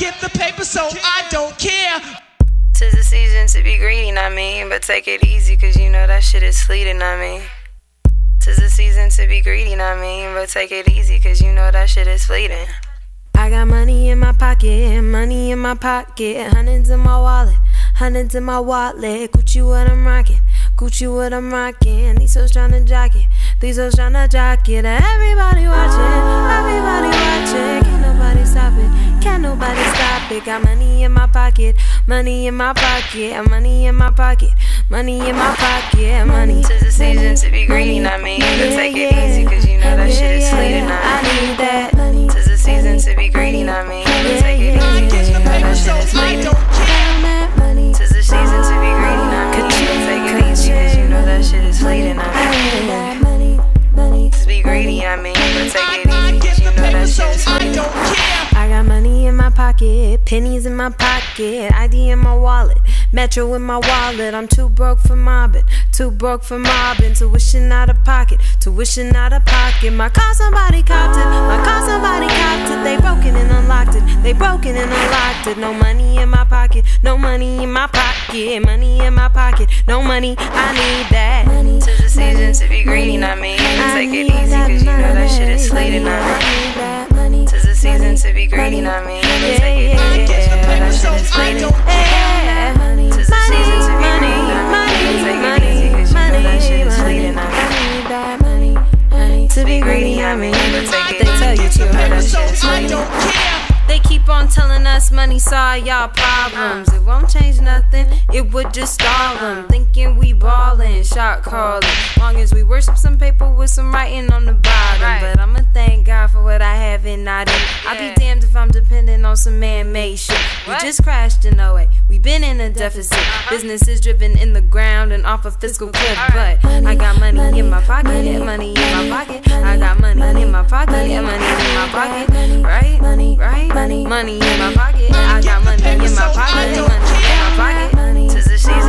get the paper, so I don't care. Tis the season to be greedy, I mean, but take it easy, cause you know that shit is fleeting, I mean. Tis the season to be greedy, I mean, but take it easy, cause you know that shit is fleeting. I got money in my pocket, money in my pocket, hundreds in my wallet, hundreds in my wallet. Gucci what I'm rocking, Gucci what I'm rocking. These hoes tryna jock it, these hoes tryna jock it. Everybody watching, stop. Got money in my pocket, money in my pocket, money in my pocket, money in my pocket, money. Tis the season to be greedy, I mean, but take it easy, cause you know that shit is fleeting, pennies in my pocket, ID in my wallet, Metro in my wallet. I'm too broke for mobbing, too broke for mobbing. Tuition out of pocket, tuition out of pocket. My car somebody copped it, my car somebody copped it. They broke it and unlocked it, they broke it and unlocked it. No money in my pocket, no money in my pocket, money in my pocket, no money. I need that. Tis the season to be greedy, mean, but take it easy, cause you know that shit is fleeting, I mean. Tis the season to be greedy, mean, but take mean. To be greedy, I mean, They tell you to. that So I don't care. They keep on telling us money solve y'all problems. It won't change nothing, it would just stall them. Thinking we ballin', shot calling. Long as we worship some paper with some writing on the bottom. But I'ma thank God for what I have and not. I'll be damned if I'm depending on some man made shit. We just crashed in 08. We been in a deficit. Business is driven in the ground and off a fiscal cliff. But I got money in my pocket, money in my pocket. I got money in my pocket, money in my pocket. Right? money, Right? Money money in my pocket. I got money in my pocket, money in my pocket. Tis the season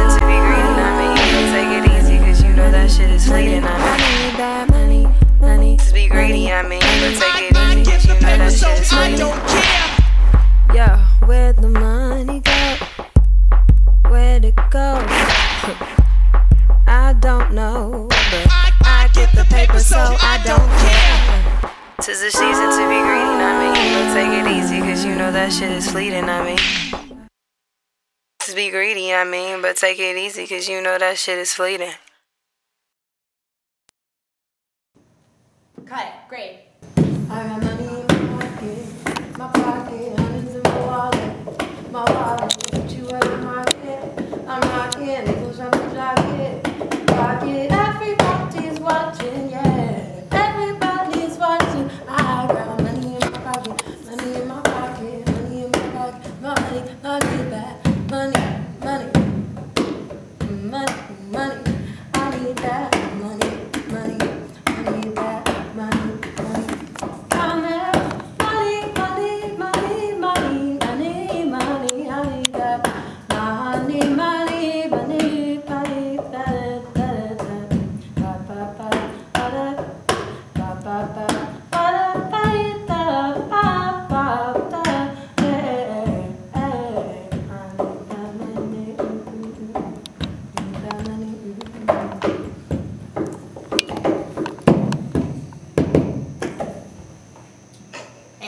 Tis the season to be greedy, I mean, but take it easy, cause you know that shit is fleeting, I mean. To be greedy, I mean, but take it easy, cause you know that shit is fleeting. Cut it. Great. Money,